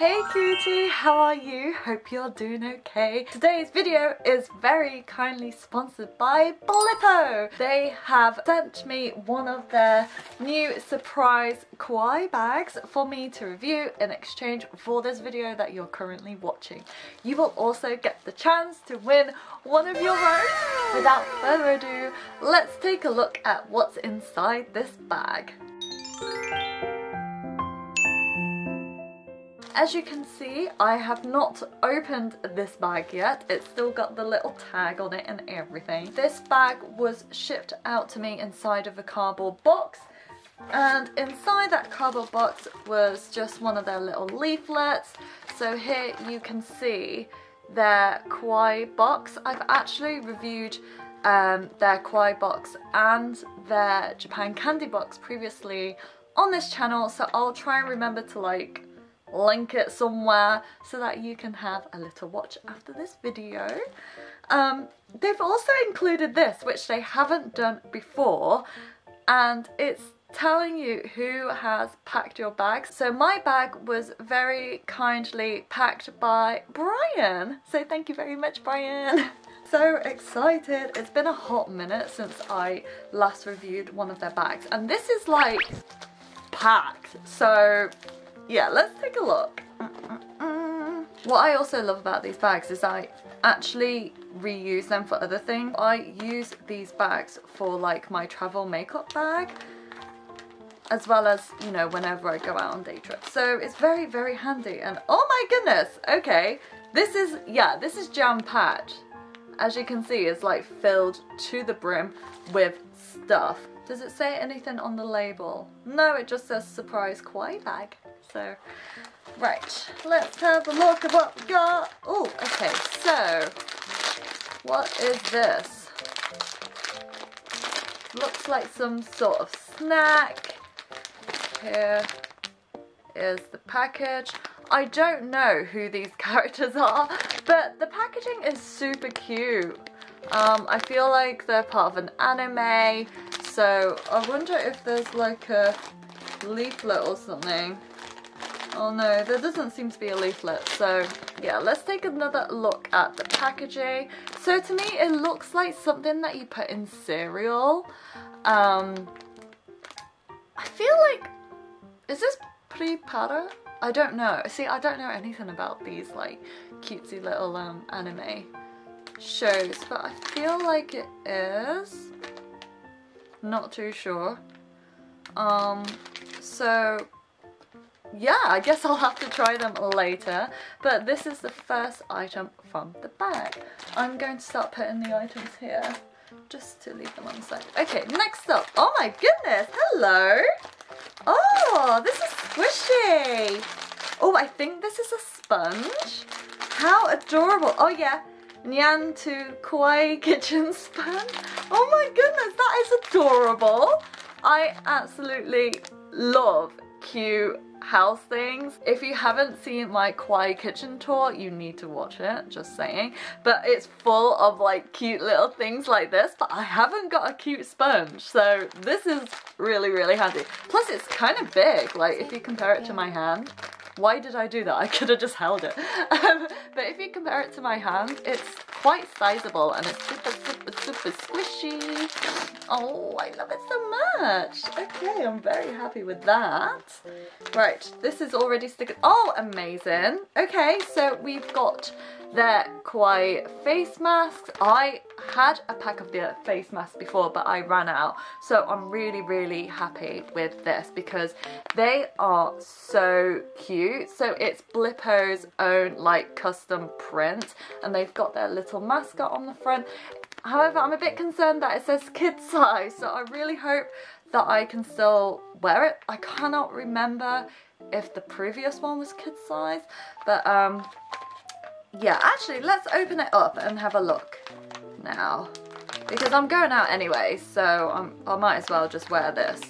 Hey cutie, how are you? Hope you're doing okay. Today's video is very kindly sponsored by Blippo. They have sent me one of their new surprise kawaii bags for me to review in exchange for this video that you're currently watching. You will also get the chance to win one of your own. Without further ado, let's take a look at what's inside this bag. As you can see, I have not opened this bag yet. It's still got the little tag on it and everything. This bag was shipped out to me inside of a cardboard box and inside that cardboard box was just one of their little leaflets. So here you can see their kawaii box. I've actually reviewed um, their kawaii box and their Japan candy box previously on this channel so I'll try and remember to like link it somewhere so that you can have a little watch after this video. Um, they've also included this, which they haven't done before, and it's telling you who has packed your bags. So my bag was very kindly packed by Brian. So thank you very much, Brian. so excited. It's been a hot minute since I last reviewed one of their bags. And this is like packed. So yeah, let's take a look. What I also love about these bags is I actually reuse them for other things. I use these bags for like my travel makeup bag as well as, you know, whenever I go out on day trips. So it's very, very handy. And oh my goodness, okay, this is, yeah, this is jam-packed. As you can see, it's like filled to the brim with stuff. Does it say anything on the label? No, it just says surprise kawaii bag. So, right, let's have a look at what we got. Oh, okay, so, what is this? Looks like some sort of snack. Here is the package. I don't know who these characters are, but the packaging is super cute. Um, I feel like they're part of an anime, so I wonder if there's like a leaflet or something. Oh no, there doesn't seem to be a leaflet. So yeah, let's take another look at the packaging. So to me, it looks like something that you put in cereal. Um, I feel like, is this PriPara? I don't know. See, I don't know anything about these like cutesy little um, anime shows, but I feel like it is. Not too sure. Um, so yeah, I guess I'll have to try them later. But this is the first item from the bag. I'm going to start putting the items here just to leave them on the side. Okay, next up. Oh my goodness, hello. Oh, this is squishy. Oh, I think this is a sponge. How adorable. Oh yeah, Nyan to Kawaii Kitchen sponge. Oh my goodness, that is adorable. I absolutely love cute house things. If you haven't seen my Kawaii kitchen tour, you need to watch it, just saying. But it's full of like cute little things like this, but I haven't got a cute sponge, so this is really, really handy. Plus it's kind of big, like if you compare it to my hand. Why did I do that? I could have just held it. Um, but if you compare it to my hand, it's quite sizable and it's super, super, super squishy. Oh, I love it so much. Okay, I'm very happy with that. Right, this is already sticking. Oh, amazing. Okay, so we've got their kawaii face masks. I had a pack of the face masks before, but I ran out. So I'm really, really happy with this because they are so cute. So it's Blippo's own like custom print and they've got their little mascot on the front. However, I'm a bit concerned that it says kid size, so I really hope that I can still wear it. I cannot remember if the previous one was kid size, but um, yeah, actually, let's open it up and have a look now. Because I'm going out anyway, so I'm, I might as well just wear this.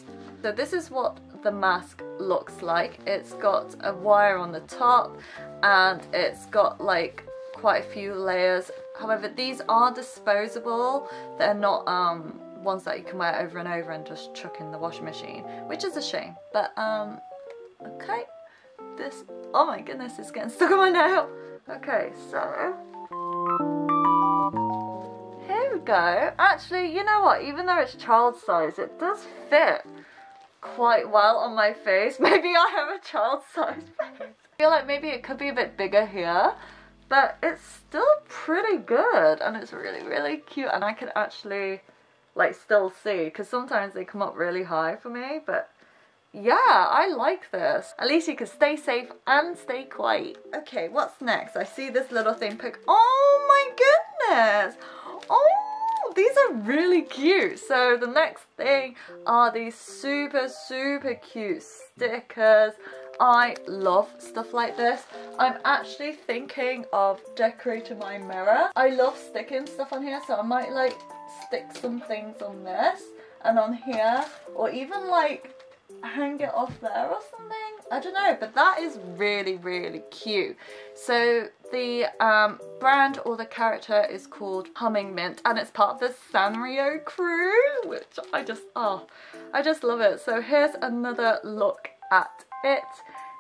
So this is what the mask looks like. It's got a wire on the top and it's got like quite a few layers However, these are disposable. They're not um, ones that you can wear over and over and just chuck in the washing machine, which is a shame. But, um, okay. this, oh my goodness, it's getting stuck on my nail. Okay, so here we go. Actually, you know what? Even though it's child size, it does fit quite well on my face. Maybe I have a child size face. I feel like maybe it could be a bit bigger here, but it's still pretty good and it's really, really cute and I can actually like still see because sometimes they come up really high for me, but yeah, I like this. At least you can stay safe and stay quiet. Okay, what's next? I see this little thing pick. Oh my goodness. Oh, these are really cute. So the next thing are these super, super cute stickers. I love stuff like this. I'm actually thinking of decorating my mirror. I love sticking stuff on here, so I might like stick some things on this and on here, or even like hang it off there or something. I don't know, but that is really, really cute. So the um, brand or the character is called Hummingmint and it's part of the Sanrio crew, which I just, oh, I just love it. So here's another look at it.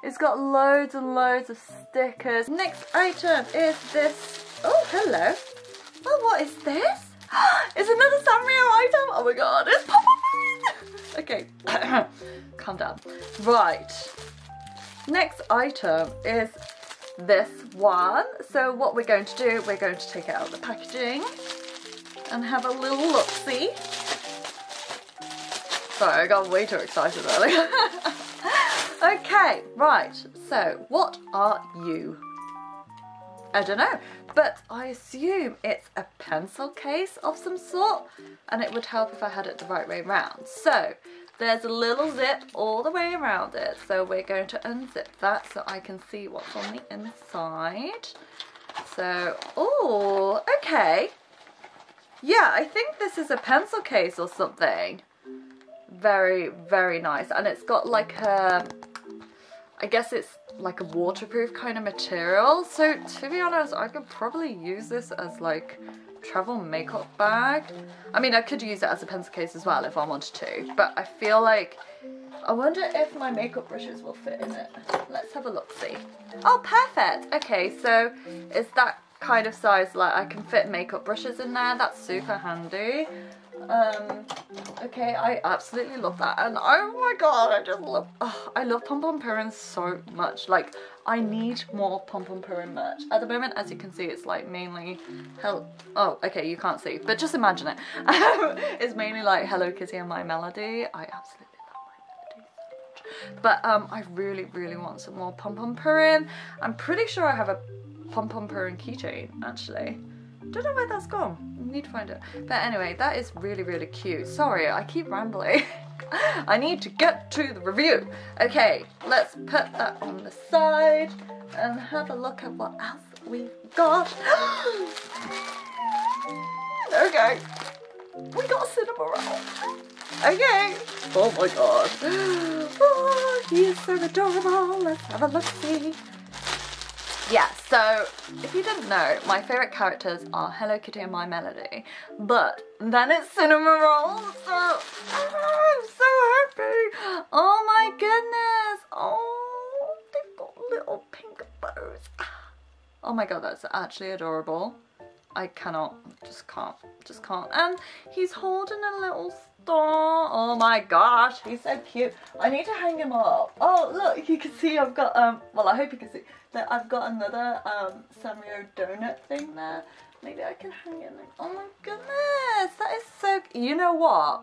It's got loads and loads of stickers. Next item is this, oh, hello. Oh, what is this? it's another Sanrio item. Oh my god, it's Papa Okay, calm down. Right, next item is this one. So what we're going to do, we're going to take it out of the packaging and have a little look-see. Sorry, I got way too excited earlier. okay, right, so what are you? I don't know, but I assume it's a pencil case of some sort and it would help if I had it the right way around. So there's a little zip all the way around it. So we're going to unzip that so I can see what's on the inside. So, oh, okay. Yeah, I think this is a pencil case or something. Very, very nice. And it's got like a, I guess it's like a waterproof kind of material. So to be honest, I could probably use this as like travel makeup bag. I mean, I could use it as a pencil case as well if I wanted to, but I feel like, I wonder if my makeup brushes will fit in it. Let's have a look, see. Oh, perfect. Okay, so it's that kind of size, like I can fit makeup brushes in there. That's super handy. Um, okay, I absolutely love that. And oh my god, I just love, oh, I love Pom Pom Purin so much. Like, I need more Pom Pom Purin merch. At the moment, as you can see, it's like mainly, hell, oh, okay, you can't see, but just imagine it. it's mainly like Hello Kitty and My Melody. I absolutely. But um, I really, really want some more Pom Pom Purin. I'm pretty sure I have a Pom Pom Purin keychain, actually. Don't know where that's gone. Need to find it. But anyway, that is really, really cute. Sorry, I keep rambling. I need to get to the review. Okay, let's put that on the side and have a look at what else we've got. okay, we got a cinema Cinnamoroll. Okay. Oh my god. Oh, he is so adorable. Let's have a look see. Yeah, so if you didn't know, my favourite characters are Hello Kitty and My Melody, but then it's Cinnamoroll, so oh, I'm so happy. Oh my goodness. Oh, they've got little pink bows. Ah. Oh my god, that's actually adorable. I cannot, just can't, just can't. And he's holding a little. Oh my gosh, he's so cute. I need to hang him up. Oh, look, you can see I've got, um, well, I hope you can see that I've got another um, Sanrio donut thing there. Maybe I can hang it oh my goodness, that is so, you know what?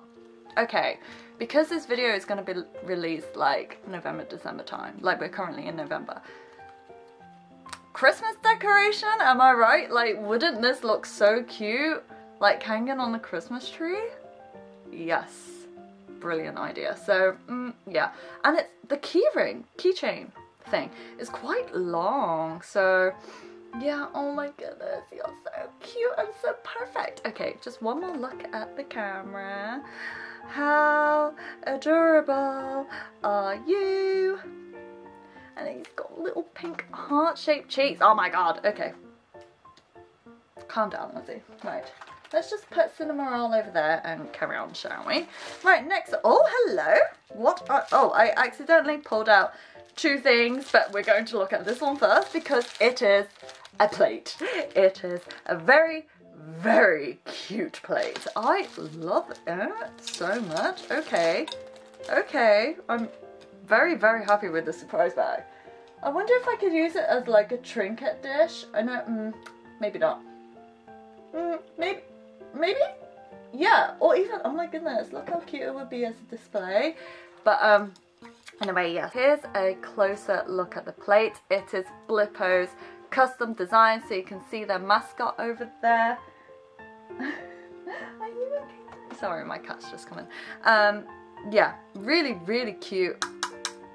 Okay, because this video is going to be released like November, December time, like we're currently in November. Christmas decoration, am I right? Like, wouldn't this look so cute? Like hanging on the Christmas tree? Yes, brilliant idea. So, mm, yeah. And it's the keyring, keychain thing is quite long. So yeah, oh my goodness, you're so cute and so perfect. Okay, just one more look at the camera. How adorable are you? And he's got little pink heart-shaped cheeks. Oh my god, okay. Calm down, Lizzie. Right. Let's just put Cinnamoroll over there and carry on, shall we? Right, next, oh, hello. What are, oh, I accidentally pulled out two things, but we're going to look at this one first because it is a plate. It is a very, very cute plate. I love it so much. Okay, okay, I'm very, very happy with the surprise bag. I wonder if I could use it as like a trinket dish. I know, mm, maybe not. Mm, maybe, maybe? Yeah, or even, oh my goodness, look how cute it would be as a display. But um, anyway, yes. Here's a closer look at the plate. It is Blippo's custom design, so you can see their mascot over there. Sorry, my cat's just coming. Um, yeah, really, really cute.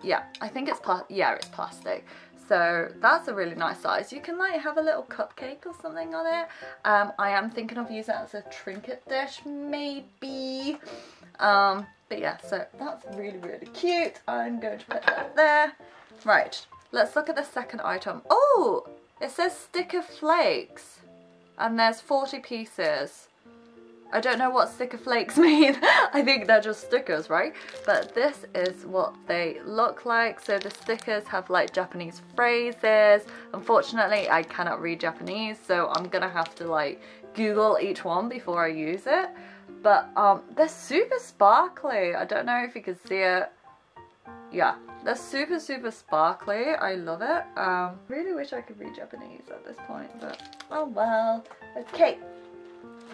Yeah, I think it's pla yeah, it's plastic. So that's a really nice size. You can like have a little cupcake or something on it. Um, I am thinking of using it as a trinket dish, maybe. Um, but yeah, so that's really, really cute. I'm going to put that there. Right, let's look at the second item. Oh, it says sticker flakes. And there's 40 pieces. I don't know what sticker flakes mean. I think they're just stickers, right? But this is what they look like. So the stickers have like Japanese phrases. Unfortunately, I cannot read Japanese, so I'm gonna have to like Google each one before I use it. But um, they're super sparkly. I don't know if you can see it. Yeah, they're super, super sparkly. I love it. Um, really wish I could read Japanese at this point, but oh well. Okay,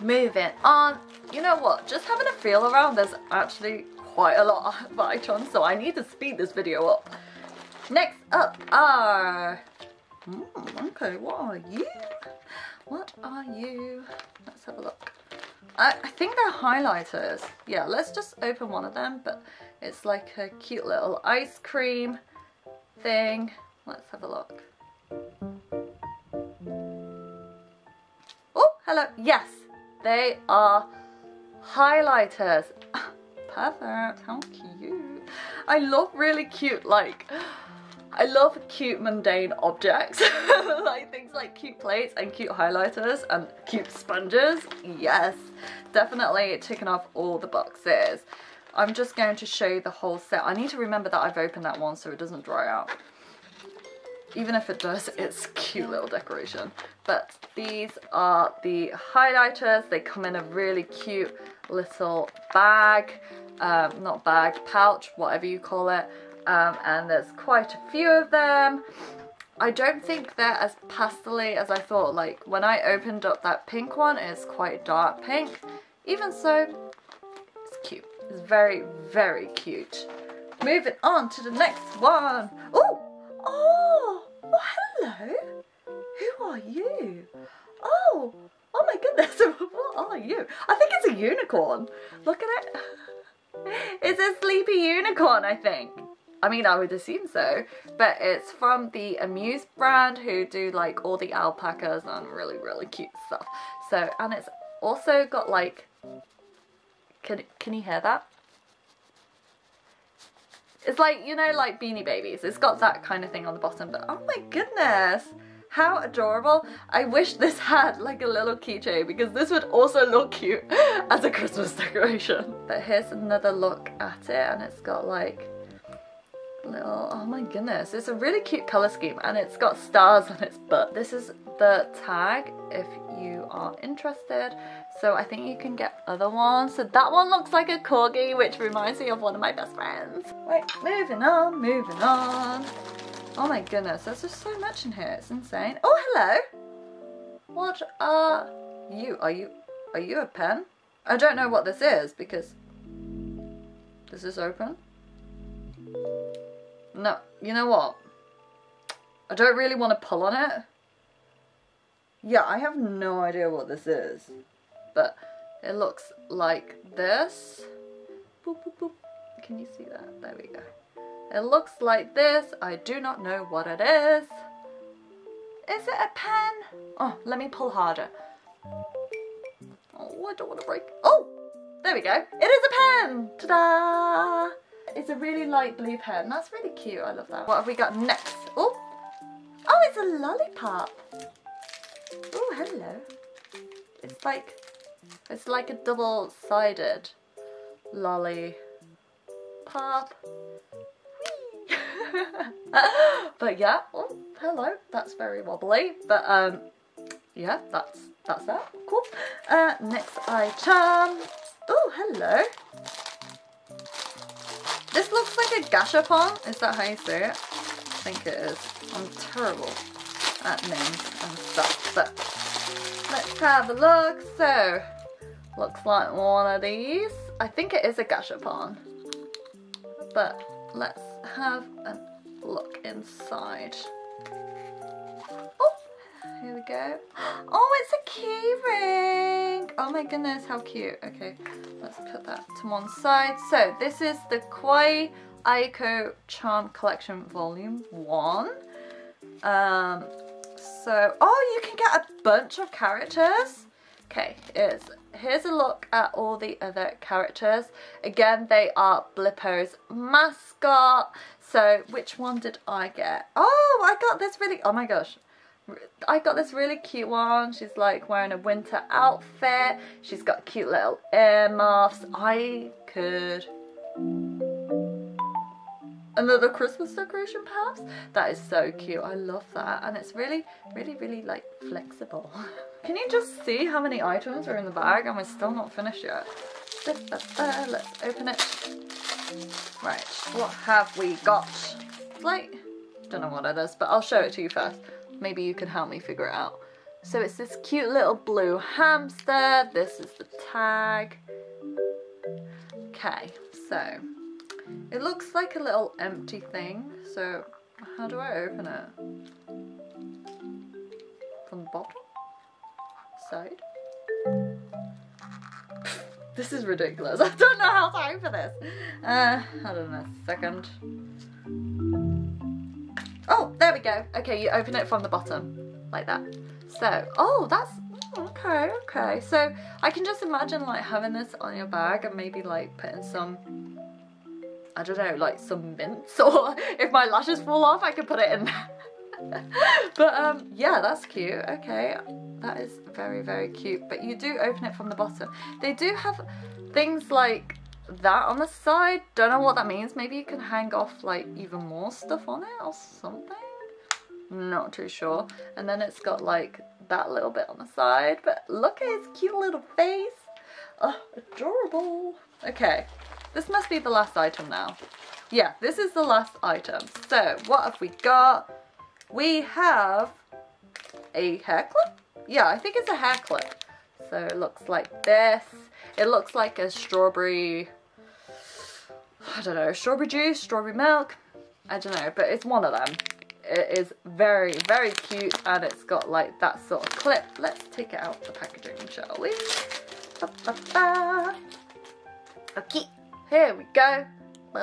moving on. You know what? Just having a feel around, there's actually quite a lot of items, so I need to speed this video up. Next up are... Mm, okay, what are you? What are you? Let's have a look. I, I think they're highlighters. Yeah, let's just open one of them, but it's like a cute little ice cream thing. Let's have a look. Oh, hello. Yes, they are highlighters. Perfect. How cute. I love really cute, like, I love cute mundane objects. like things like cute plates and cute highlighters and cute sponges. Yes, definitely ticking off all the boxes. I'm just going to show you the whole set. I need to remember that I've opened that one so it doesn't dry out. Even if it does, it's cute little decoration. But these are the highlighters. They come in a really cute little bag. Um, not bag, pouch, whatever you call it. Um, and there's quite a few of them. I don't think they're as pastely as I thought. Like when I opened up that pink one, it's quite dark pink. Even so, it's cute. It's very, very cute. Moving on to the next one. Ooh! Oh! You? Oh! Oh my goodness, what are you? I think it's a unicorn. Look at it. It's a sleepy unicorn, I think. I mean, I would assume so, but it's from the Amuse brand who do like all the alpacas and really, really cute stuff. So, and it's also got like, can, can you hear that? It's like, you know, like Beanie Babies. It's got that kind of thing on the bottom, but oh my goodness. How adorable. I wish this had like a little keychain because this would also look cute as a Christmas decoration. But here's another look at it and it's got like little, oh my goodness, it's a really cute colour scheme and it's got stars on its butt. This is the tag if you are interested. So I think you can get other ones. So that one looks like a corgi, which reminds me of one of my best friends. Right, moving on, moving on. Oh my goodness, there's just so much in here, it's insane. Oh, hello. What are you? Are you, are you a pen? I don't know what this is because, this open? No, you know what? I don't really want to pull on it. Yeah, I have no idea what this is. But it looks like this. Boop, boop, boop. Can you see that? There we go. It looks like this. I do not know what it is. Is it a pen? Oh, let me pull harder. Oh, I don't want to break. Oh, there we go. It is a pen. Ta-da! It's a really light blue pen. That's really cute. I love that. What have we got next? Oh, oh, it's a lollipop. Oh, hello. It's like, it's like a double-sided lolly pop. but yeah, oh, hello, that's very wobbly. But um, yeah, that's that's that. Cool. Uh, next item. Oh, hello. This looks like a gashapon. Is that how you say it? I think it is. I'm terrible at names and stuff, but let's have a look. So, looks like one of these. I think it is a gashapon, but let's have a look inside. Oh, here we go. Oh, it's a key ring. Oh my goodness, how cute. Okay, let's put that to one side. So this is the Kawaii Aiko Charm Collection Volume 1. Um, so, oh, you can get a bunch of characters. Okay, is here's a look at all the other characters. Again, they are Blippo's mascot. So which one did I get? Oh, I got this really, oh my gosh. I got this really cute one. She's like wearing a winter outfit. She's got cute little earmuffs. I could another Christmas decoration perhaps. That is so cute. I love that. And it's really, really, really like flexible. Can you just see how many items are in the bag and we're still not finished yet? Let's open it. Right, what have we got? Like, don't know what it is, but I'll show it to you first. Maybe you can help me figure it out. So it's this cute little blue hamster. This is the tag. Okay, so it looks like a little empty thing, so how do I open it? From the bottom? Side? this is ridiculous. I don't know how to open this. Uh, I don't know, second. Oh, there we go. Okay, you open it from the bottom, like that. So, oh, that's, okay, okay. So, I can just imagine like having this on your bag and maybe like putting some I don't know, like some mints or if my lashes fall off I could put it in there. but um, yeah, that's cute. Okay, that is very, very cute. But you do open it from the bottom. They do have things like that on the side. Don't know what that means. Maybe you can hang off like even more stuff on it or something. Not too sure. And then it's got like that little bit on the side. But look at his cute little face. Oh, adorable. Okay, this must be the last item now. Yeah, this is the last item. So, what have we got? We have a hair clip? Yeah, I think it's a hair clip. So it looks like this. It looks like a strawberry, I don't know, strawberry juice, strawberry milk. I don't know, but it's one of them. It is very, very cute and it's got like that sort of clip. Let's take it out the packaging, shall we? Ba -ba -ba. Okay. Here we go.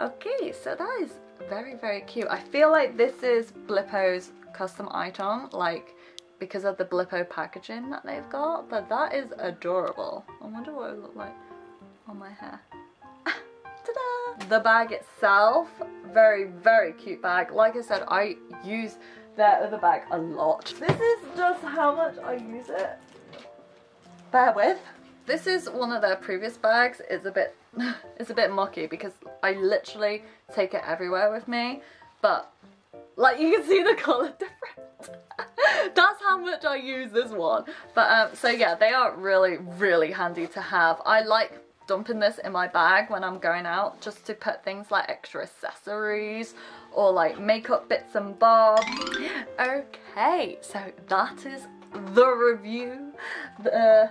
okay, so that is very, very cute. I feel like this is Blippo's custom item, like because of the Blippo packaging that they've got, but that is adorable. I wonder what it would look like on my hair. The bag itself, very, very cute bag. Like I said, I use their other bag a lot. This is just how much I use it. Bear with. This is one of their previous bags. It's a bit, it's a bit mucky because I literally take it everywhere with me. But like you can see the colour difference. That's how much I use this one. But um, so yeah, they are really, really handy to have. I like dumping this in my bag when I'm going out just to put things like extra accessories or like makeup bits and bobs. Okay, so that is the review. The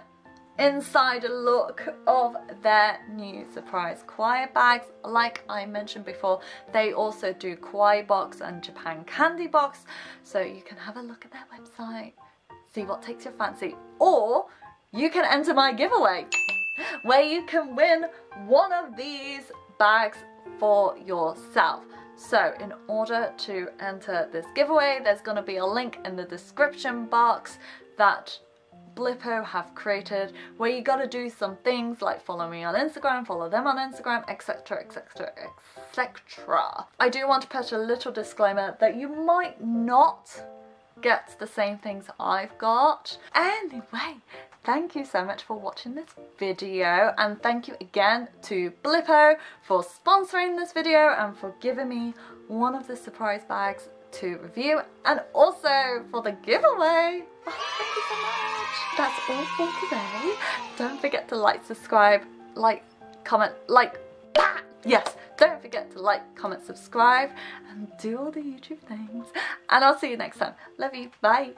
insider look of their new surprise kawaii bags. Like I mentioned before, they also do kawaii box and Japan candy box, so you can have a look at their website, see what takes your fancy, or you can enter my giveaway where you can win one of these bags for yourself. So in order to enter this giveaway, there's going to be a link in the description box that Blippo have created where you gotta do some things like follow me on Instagram, follow them on Instagram, etc, etc, etc. I do want to put a little disclaimer that you might not get the same things I've got. Anyway, thank you so much for watching this video and thank you again to Blippo for sponsoring this video and for giving me one of the surprise bags to review and also for the giveaway. Thank you so much. That's all for today. Don't forget to like, subscribe, like, comment, like, yes, don't forget to like, comment, subscribe and do all the YouTube things. And I'll see you next time. Love you. Bye.